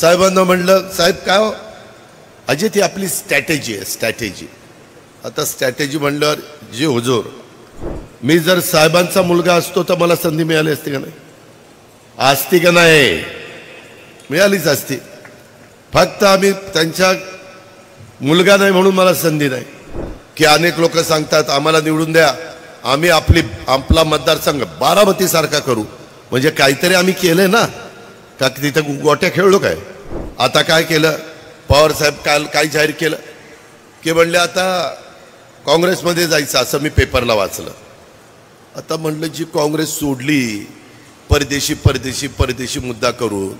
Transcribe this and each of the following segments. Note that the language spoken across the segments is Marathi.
साहेबांना म्हणलं साहेब काय हो? अजित ही आपली स्ट्रॅटेजी आहे स्ट्रॅटेजी आता स्ट्रॅटेजी म्हणल्यावर जी हुजूर मी जर साहेबांचा मुलगा असतो तर मला संधी मिळाली असती का नाही? असती का नाही? मिळालीच असती. फक्त आम्ही त्यांच्या मुलगा नाही म्हणून मला संधी नाही. की अनेक लोक सांगतात आम्हाला निवडून द्या. आम्ही आपली आपला मतदारसंघ बारामतीसारखा करू. म्हणजे काहीतरी आम्ही केलंय ना. का तिथं गोट्या खेळलो काय? आता काय केलं? पवार साहेब काल काय जाहीर केलं. की म्हणले आता काँग्रेसमध्ये जायचं असं मी पेपरला वाचलं. आता म्हणलं जी काँग्रेस सोडली परदेशी परदेशी परदेशी मुद्दा करून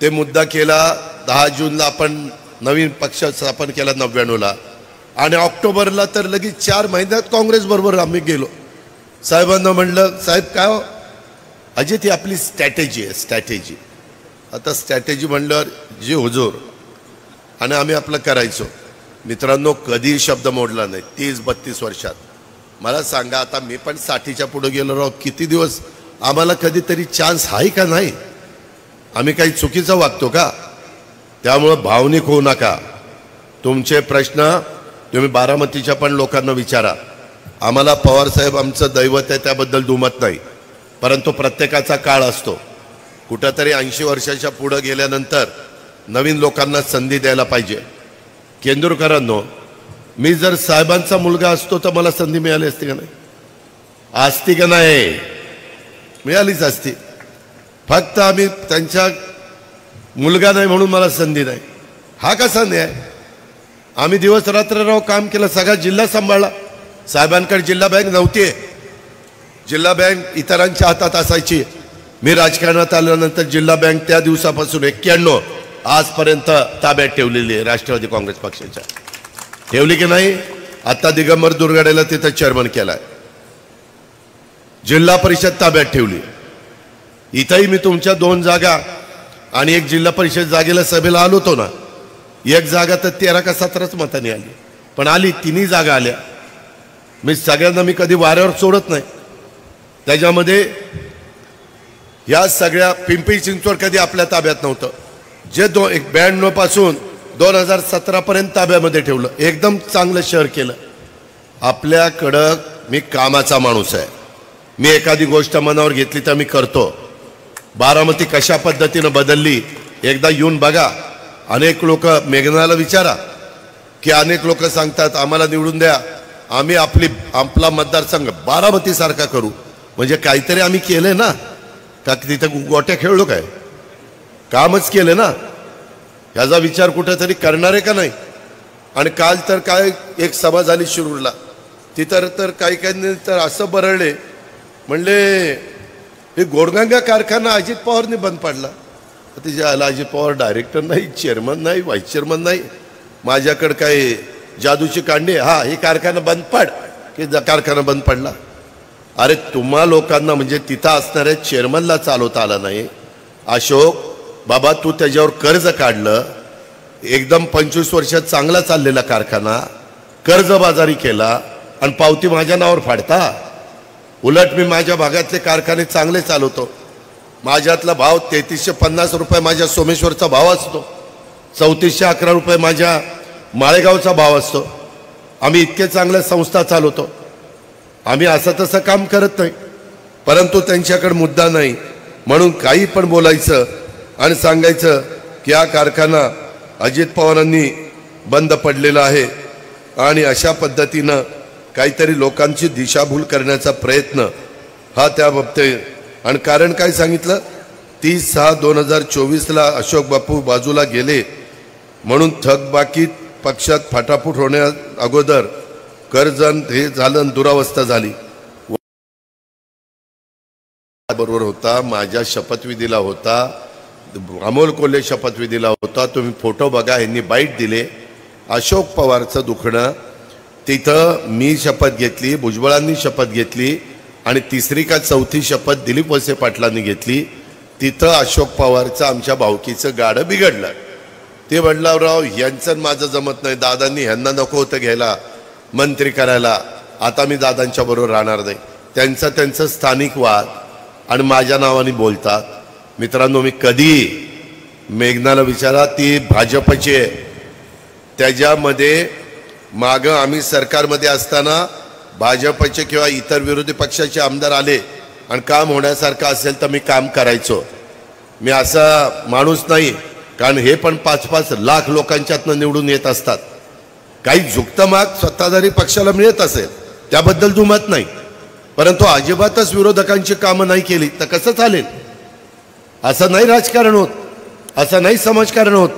ते मुद्दा केला दहा जूनला आपण नवीन पक्ष स्थापन केला नव्याण्णवला. आणि ऑक्टोबरला तर लगेच चार महिन्यात काँग्रेसबरोबर आम्ही गेलो. साहेबांना म्हणलं साहेब काय हो? अजित ही आपली स्ट्रॅटेजी आहे स्ट्रॅटेजी आता स्ट्रॅटेजी म्हणल्यावर जी हुजूर आणि आम्ही आपलं करायचो. मित्रांनो कधी शब्द मोडला नाही. तीस बत्तीस वर्षात. मला सांगा आता मी पण साठीच्या पुढे गेलो राव किती दिवस? आम्हाला कधीतरी चान्स आहे का नाही? आम्ही काही चुकीचं वागतो का? त्यामुळं भावनिक होऊ नका. तुमचे प्रश्न तुम्ही बारामतीच्या पण लोकांना विचारा. आम्हाला पवारसाहेब आमचं दैवत आहे त्याबद्दल दुमत नाही. परंतु प्रत्येकाचा काळ असतो. कुठंतरी ऐंशी वर्षाच्या पुढं गेल्यानंतर नवीन लोकांना संधी द्यायला पाहिजे. केंदुरकरांनो मी जर साहेबांचा मुलगा असतो तर मला संधी मिळाली असती का नाही? असती का नाही? मिळालीच असती. फक्त आम्ही त्यांच्या मुलगा नाही म्हणून मला संधी नाही. हा कसा न्याय? आम्ही दिवस रात्र राव काम केलं सगळा जिल्हा सांभाळला. साहेबांकडे जिल्हा बँक नव्हती. जिल्हा बँक इतरांच्या हातात असायची. मी राजकारणात आल्यानंतर जिल्हा बँक त्या दिवसापासून एक्क्याण्णव आजपर्यंत ताब्यात ठेवलेली आहे राष्ट्रवादी काँग्रेस पक्षाच्या. ठेवली की नाही? आता दिगंबर दुर्गाडेला तिथं चेअरमन केलाय. जिल्हा परिषद ताब्यात ठेवली. इथंही मी तुमच्या दोन जागा आणि एक जिल्हा परिषद जागेला सभेला आलो होतो ना एक जागा तर तेरा का सतराच मताने आली. पण आली तिन्ही जागा आल्या. मी सगळ्यांना मी कधी वाऱ्यावर सोडत नाही. त्याच्यामध्ये या सगळ्या पिंपरी चिंचवड कधी आपल्या ताब्यात नव्हतं. जे दो एक ब्याण्णवपासून दोन हजार सतरापर्यंत ताब्यामध्ये ठेवलं. एकदम चांगलं शहर केलं. आपल्याकडं मी कामाचा माणूस आहे. मी एखादी गोष्ट मनावर घेतली तर मी करतो. बारामती कशा पद्धतीनं बदलली एकदा येऊन बघा. अनेक लोक मेघनाला विचारा. की अनेक लोक सांगतात आम्हाला निवडून द्या. आम्ही आपली आपला मतदारसंघ बारामतीसारखा करू. म्हणजे काहीतरी आम्ही केलं ना. का तिथं गोट्या खेळलो काय? कामच केलं ना? ह्याचा विचार कुठेतरी आहे का नाही? आणि काल तर काय एक सभा झाली शिरूरला. तिथं तर काही काही तर असं बरळले. म्हणले हे गोडगंगा कारखाना अजित पवारने बंद पाडला. तिच्या आला अजित पवार डायरेक्टर नाही चेअरमन नाही व्हाईस चेअरमन नाही. माझ्याकडे काय जादूची कांडे हा हे कारखाना बंद पाड. की कारखाना बंद पडला. अरे तुम्हा लोकांना म्हणजे तिथं असणाऱ्या चेअरमनला चालवता आलं नाही. अशोक बाबा तू त्याच्यावर कर्ज काढलं. एकदम पंचवीस वर्षात चांगला चाललेला कारखाना. कर्जबाजारी केला. आणि पावती माझ्या नावावर फाडता? उलट मी माझ्या भागातले कारखाने चांगले चालवतो. माझ्यातला भाव तेहतीसशे पन्नास रुपये माझ्या सोमेश्वरचा भाव असतो. चौतीसशे अकरा रुपये माझ्या माळेगावचा भाव असतो. आम्ही इतके चांगल्या संस्था चालवतो. आम्ही असं तसं काम करत नाही परंतु त्यांच्याकडे मुद्दा नाही. म्हणून काही पण बोलायचं आणि सांगायचं की हा कारखाना अजित पवारांनी बंद पडलेला आहे आणि अशा पद्धतीनं काहीतरी लोकांची दिशाभूल करण्याचा प्रयत्न हा त्या बाबतीत. आणि कारण काय सांगितलं? तीस सहा दोन हजार चोवीसला अशोक बापू बाजूला गेले म्हणून थकबाकी पक्षात फाटाफूट होण्या अगोदर कर्जन हे झालं आणि दुरावस्था झाली. बरोबर होता माझ्या शपथविधीला होता अमोल कोल्हे शपथविधीला होता तुम्ही फोटो बघा यांनी बाईट दिले. अशोक पवारचं दुखणं तिथं मी शपथ घेतली भुजबळांनी शपथ घेतली आणि तिसरी का चौथी शपथ दिलीप वसे पाटलांनी घेतली. तिथं अशोक पवारचं आमच्या भावकीचं गाडं बिघडलं. ते म्हणलं राव यांचं माझं जमत नाही दादांनी ह्यांना नको होतं घ्यायला. मंत्री करायला. आता मी दादांच्या बरोबर राहणार नाही. त्यांचं त्यांचं स्थानिक वाद आणि माझ्या नावाने बोलतात. मित्रांनो मी कधी मेघनाला विचारा ती भाजपची आहे. त्याच्यामध्ये मागं आम्ही सरकारमध्ये असताना भाजपचे किंवा इतर विरोधी पक्षाचे आमदार आले आणि काम होण्यासारखं असेल तर मी काम करायचो. मी असा माणूस नाही कारण हे पण पाच पाच लाख लोकांच्यातनं निवडून येत असतात. काही झुकतं माग सत्ताधारी पक्षाला मिळत असेल त्याबद्दल दुमत नाही. परंतु अजिबातच विरोधकांची कामं नाही केली तर कसं चालेल? असं नाही राजकारण होत असं नाही समाजकारण होत.